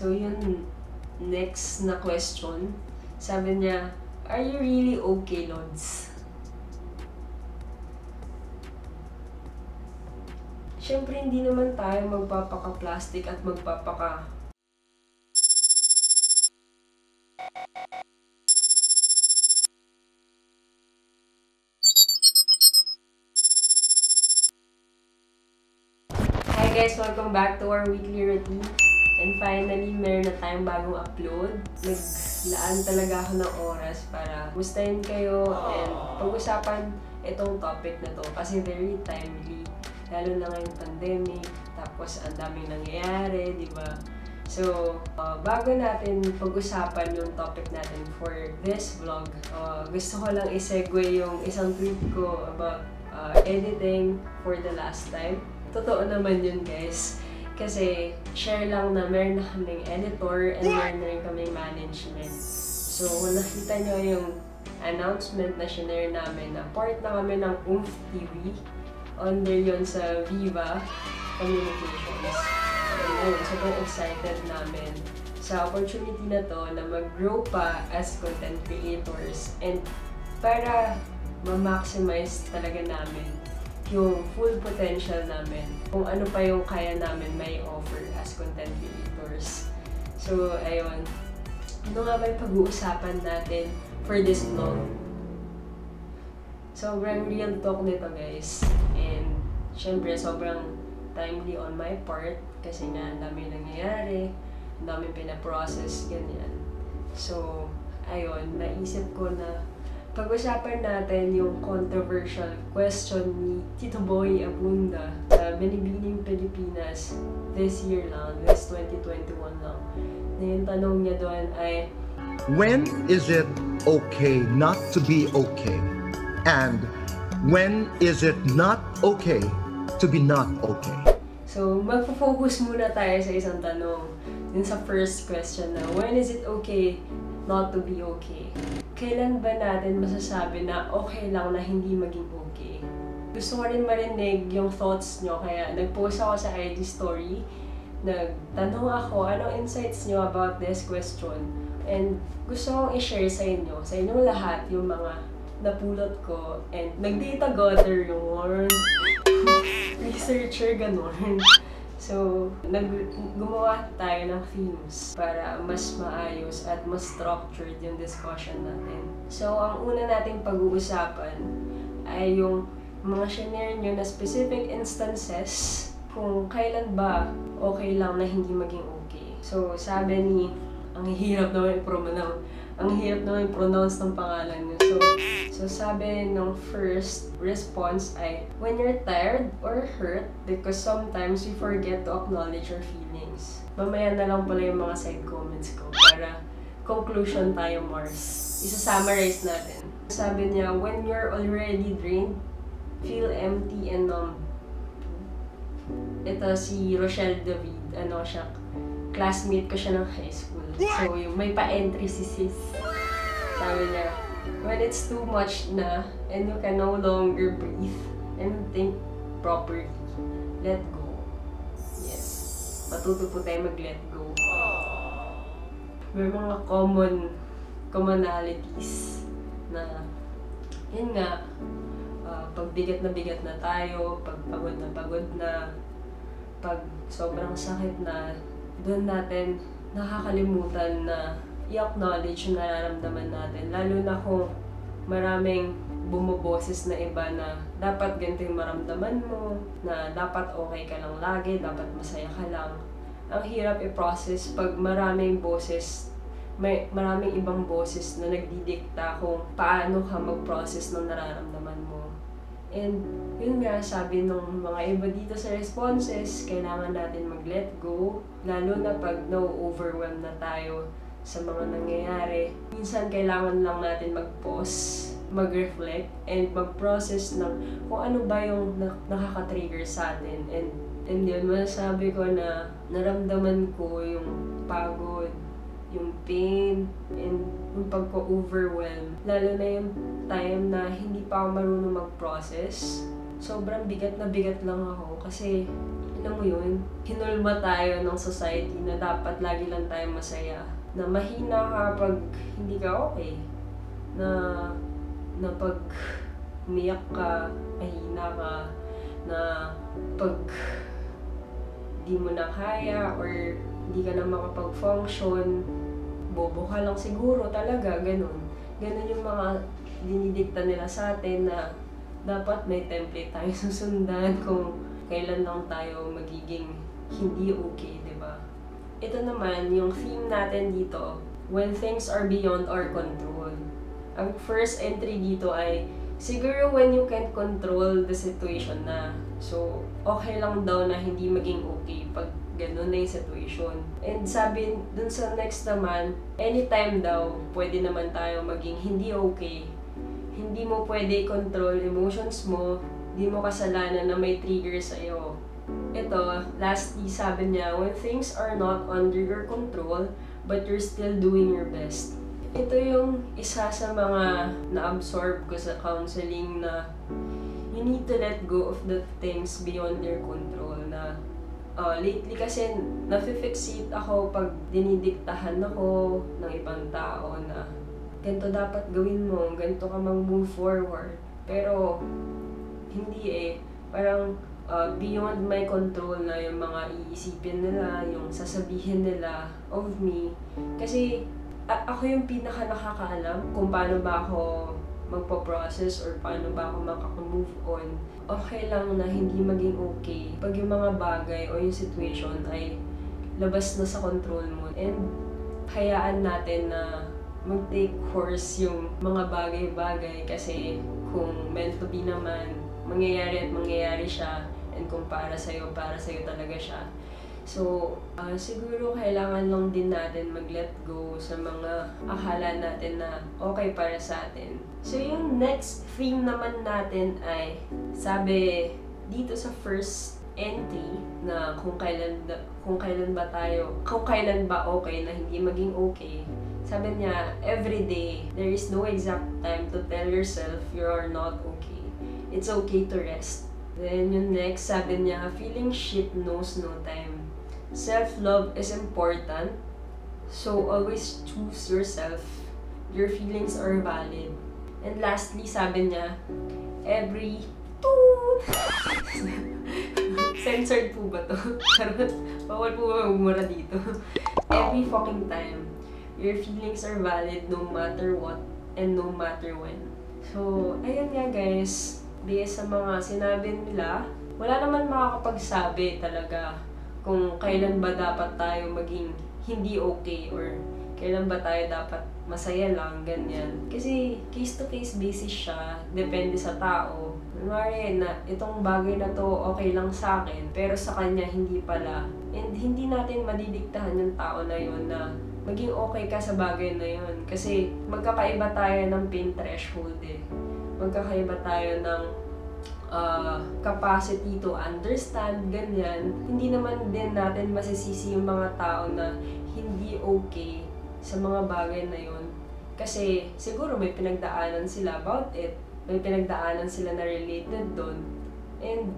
So yun, next na question. Sabi niya, Are you really okay, Lods? Siyempre, hindi naman tayo magpapaka-plastic at magpapaka Hi guys! Welcome back to our weekly routine. And finally, meron na tayong bagong upload. Naglaan talaga ako ng oras para gustahin kayo and pag-usapan itong topic na to kasi very timely. Lalo na ngayong pandemic, tapos ang daming nangyayari, di ba? So, uh, bago natin pag-usapan yung topic natin for this vlog, uh, gusto ko lang isegue yung isang tweet ko about uh, editing for the last time. Totoo naman yun, guys. Kasi, share lang na meron na kaming editor and meron na rin kaming management. So, kung nakita nyo yung announcement na share namin na part na kami ng UMF TV, under yon sa Viva Communications. And ayun, sobrang excited namin sa opportunity na to na mag-grow pa as content creators and para ma-maximize talaga namin yung full potential namin, kung ano pa yung kaya namin may offer as content creators. So, ayun. Ano nga ba yung pag-uusapan natin for this vlog? Sobrang real talk nito guys. And, syempre, sobrang timely on my part kasi nga, ang dami nangyayari, ang dami pinaprocess, ganyan. So, ayun, naisip ko na pag-usapan natin yung controversial question ni Tito Boy Abunda sa Binibining Pilipinas this year lang, this 2021 lang. Na yung tanong niya doon ay, When is it okay not to be okay? And when is it not okay to be not okay? So, magpo-focus muna tayo sa isang tanong. Dun sa first question na, when is it okay not to be okay? Kailan ba natin masasabi na okay lang na hindi maging okay? Gusto ko rin marinig yung thoughts nyo, kaya nag-post ako sa IG story. Nagtanong ako, anong insights nyo about this question? And gusto kong i-share sa inyo, sa inyong lahat, yung mga napulot ko. And nag-data gather yung researcher, ganun. So, nag gumawa tayo ng themes para mas maayos at mas structured yung discussion natin. So, ang una nating pag-uusapan ay yung mga shinare nyo na specific instances kung kailan ba okay lang na hindi maging okay. So, sabi ni, ang hirap naman i-pronounce, ang hirap naman i-pronounce ng pangalan niya. So, so sabi ng first response ay, when you're tired or hurt because sometimes we forget to acknowledge our feelings. Mamaya na lang pala yung mga side comments ko para conclusion tayo, Mars. Isa-summarize natin. Sabi niya, when you're already drained, feel empty and numb. Ito si Rochelle David, ano siya, classmate ko siya ng high school. So, yung may pa-entry si sis. Sabi niya, when it's too much na and you can no longer breathe and think properly, let go. Yes. Matuto po tayo mag-let go. May mga common commonalities na yun nga, uh, pag bigat na bigat na tayo, pag pagod na pagod na, pag sobrang sakit na, doon natin nakakalimutan na i-acknowledge yung nararamdaman natin. Lalo na kung maraming bumuboses na iba na dapat ganito yung maramdaman mo, na dapat okay ka lang lagi, dapat masaya ka lang. Ang hirap i-process pag maraming boses, may maraming ibang boses na nagdidikta kung paano ka mag-process ng nararamdaman mo. And yun nga, sabi nung mga iba dito sa responses, kailangan natin mag-let go, lalo na pag no-overwhelm na tayo sa mga nangyayari. Minsan kailangan lang natin mag-pause, mag-reflect, and mag-process ng kung ano ba yung na- nakaka-trigger sa atin. And, and yun, masasabi ko na naramdaman ko yung pagod, yung pain, and yung pagko-overwhelm. Lalo na yung time na hindi pa ako marunong mag-process. Sobrang bigat na bigat lang ako kasi alam mo yun, hinulma tayo ng society na dapat lagi lang tayo masaya. Na mahina ka pag hindi ka okay. Na, na pag umiyak ka, mahina ka. Na pag di mo na kaya or hindi ka na makapag-function, bobo ka lang siguro talaga, ganun. Ganun yung mga dinidikta nila sa atin na dapat may template tayo susundan kung kailan lang tayo magiging hindi okay, di ba? Ito naman, yung theme natin dito, when things are beyond our control. Ang first entry dito ay, siguro when you can control the situation na. So, okay lang daw na hindi maging okay ganun na yung situation. And sabi dun sa next naman, anytime daw, pwede naman tayo maging hindi okay. Hindi mo pwede control emotions mo, di mo kasalanan na may trigger sa'yo. Ito, lastly, sabi niya, when things are not under your control, but you're still doing your best. Ito yung isa sa mga na-absorb ko sa counseling na you need to let go of the things beyond your control uh, lately kasi nafe-fixate ako pag dinidiktahan ako ng ibang tao na ganito dapat gawin mo, ganito ka mag-move forward. Pero hindi eh. Parang uh, beyond my control na yung mga iisipin nila, yung sasabihin nila of me. Kasi a- ako yung pinaka nakakaalam kung paano ba ako magpo-process or paano ba ako makaka-move on. Okay lang na hindi maging okay pag yung mga bagay o yung situation ay labas na sa control mo. And hayaan natin na mag-take course yung mga bagay-bagay kasi kung meant to be naman, mangyayari at mangyayari siya and kung para sa'yo, para sa'yo talaga siya. So, uh, siguro kailangan lang din natin mag-let go sa mga akala natin na okay para sa atin. So, yung next theme naman natin ay, sabi dito sa first entry na kung kailan kung kailan ba tayo, kung kailan ba okay na hindi maging okay. Sabi niya, every day, there is no exact time to tell yourself you are not okay. It's okay to rest. Then yung next, sabi niya, feeling shit knows no time. Self-love is important, so always choose yourself. Your feelings are valid. And lastly, sabi niya, every toot! Censored po ba to? Charot. Bawal po ba umura dito? Every fucking time, your feelings are valid no matter what and no matter when. So, ayun nga guys. Based sa mga sinabi nila, wala naman makakapagsabi talaga kung kailan ba dapat tayo maging hindi okay or kailan ba tayo dapat masaya lang, ganyan. Kasi case-to-case basis siya, depende sa tao. Kunwari na itong bagay na to okay lang sa akin, pero sa kanya hindi pala. And hindi natin madidiktahan yung tao na yon na maging okay ka sa bagay na yon Kasi magkakaiba tayo ng pain threshold eh. Magkakaiba tayo ng uh, capacity to understand, ganyan. Hindi naman din natin masisisi yung mga tao na hindi okay sa mga bagay na yon Kasi siguro may pinagdaanan sila about it. May pinagdaanan sila na related doon. And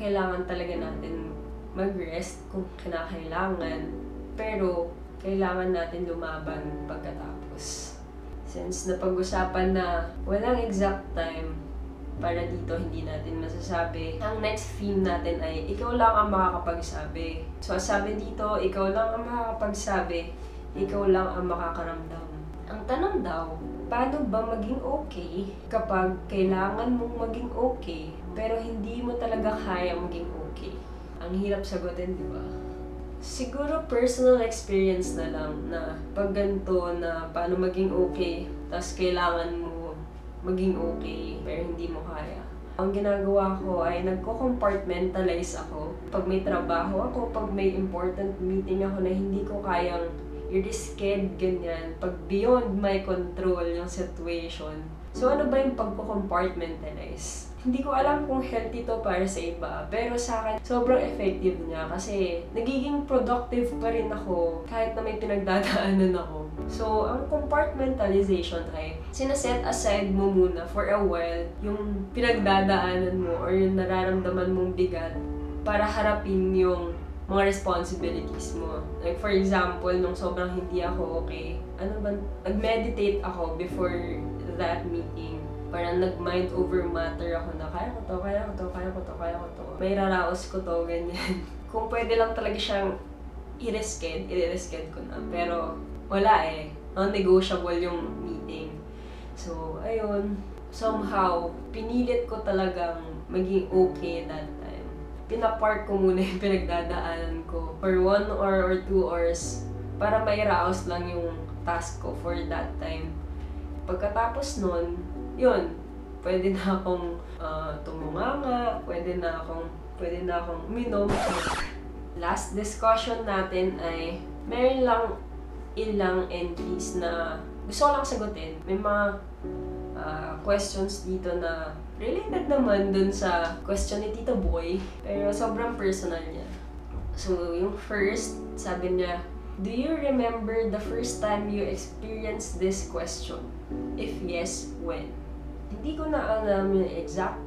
kailangan talaga natin mag-rest kung kinakailangan. Pero kailangan natin lumaban pagkatapos. Since napag-usapan na walang exact time para dito hindi natin masasabi. Ang next theme natin ay ikaw lang ang makakapagsabi. So sabi dito, ikaw lang ang makakapagsabi, ikaw lang ang makakaramdam. Ang tanong daw, paano ba maging okay kapag kailangan mong maging okay pero hindi mo talaga kaya maging okay? Ang hirap sagutin, di ba? Siguro personal experience na lang na pag ganito na paano maging okay, tapos kailangan maging okay pero hindi mo kaya. Ang ginagawa ko ay nagko-compartmentalize ako. Pag may trabaho ako, pag may important meeting ako na hindi ko kayang i-risked, ganyan. Pag beyond my control yung situation. So ano ba yung pagko-compartmentalize? Hindi ko alam kung healthy to para sa iba, pero sa akin, sobrang effective niya kasi nagiging productive pa rin ako kahit na may pinagdadaanan ako. So, ang compartmentalization ay sinaset aside mo muna for a while yung pinagdadaanan mo or yung nararamdaman mong bigat para harapin yung mga responsibilities mo. Like, for example, nung sobrang hindi ako okay, ano ba, nag-meditate ako before that meeting. Parang nag-mind over matter ako na, kaya ko to, kaya ko to, kaya ko to, kaya ko to. May raraos ko to, ganyan. Kung pwede lang talaga siyang i-risked, i-risked ko na. Pero, wala eh. Non-negotiable yung meeting. So, ayun. Somehow, pinilit ko talagang maging okay that time. Pinapark ko muna yung pinagdadaanan ko for one hour or two hours para may raos lang yung task ko for that time. Pagkatapos nun, yun, pwede na akong uh, tumunganga, pwede na akong, pwede na akong uminom. Last discussion natin ay meron lang ilang entries na gusto ko lang sagutin. May mga uh, questions dito na related naman dun sa question ni Tito Boy, pero sobrang personal niya. So, yung first, sabi niya, Do you remember the first time you experienced this question? If yes, when? Hindi ko na alam yung exact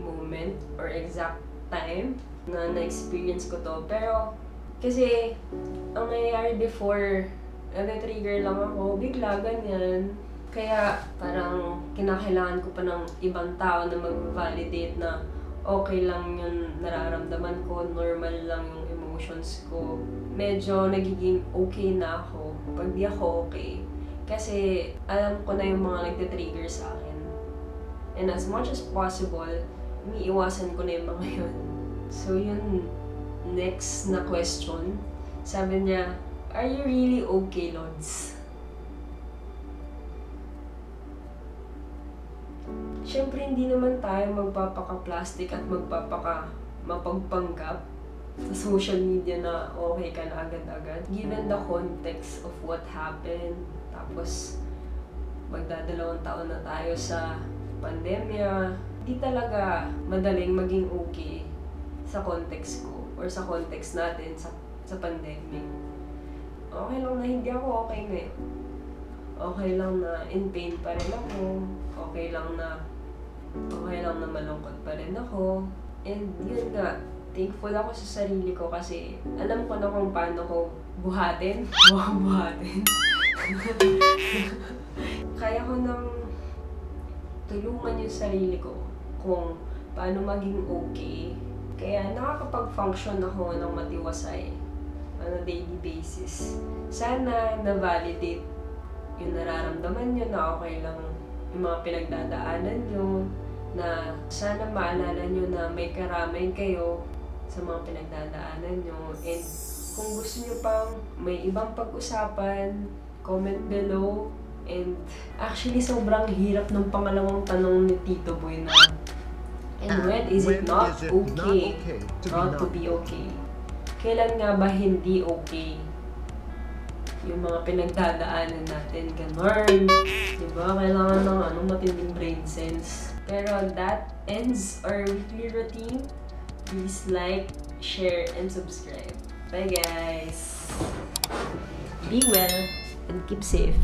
moment or exact time na na-experience ko to. Pero, kasi, ang nangyayari before, nag-trigger lang ako, bigla, ganyan. Kaya, parang, kinakailangan ko pa ng ibang tao na mag-validate na okay lang yung nararamdaman ko, normal lang yung emotions ko. Medyo nagiging okay na ako pag di ako okay. Kasi, alam ko na yung mga nagte-trigger sa akin. And as much as possible, iniiwasan ko na yung mga yun. So yun, next na question, sabi niya, Are you really okay, Lods? Siyempre, hindi naman tayo magpapaka-plastic at magpapaka mapagpanggap sa social media na okay ka na agad-agad. Given the context of what happened, tapos magdadalawang taon na tayo sa pandemya, di talaga madaling maging okay sa context ko or sa context natin sa, sa pandemic. Okay lang na hindi ako okay ngayon. Okay lang na in pain pa rin ako. Okay lang na okay lang na malungkot pa rin ako. And yun nga, thankful ako sa sarili ko kasi alam ko na kung paano ko buhatin. buhatin. Kaya ko nang tulungan yung sarili ko kung paano maging okay. Kaya nakakapag-function ako ng matiwasay on a daily basis. Sana na-validate yung nararamdaman nyo na okay lang yung mga pinagdadaanan nyo, na sana maalala nyo na may karamay kayo sa mga pinagdadaanan nyo. And kung gusto nyo pang may ibang pag-usapan, comment below. And actually, sobrang hirap ng pangalawang tanong ni Tito Boy na And when is When it not is it okay, not okay to be not to not be okay? Kailan nga ba hindi okay? Yung mga pinagdadaanan natin, ganon. Diba? Kailangan ng ano, matinding brain cells. Pero that ends our weekly routine. Please like, share, and subscribe. Bye guys! Be well and keep safe.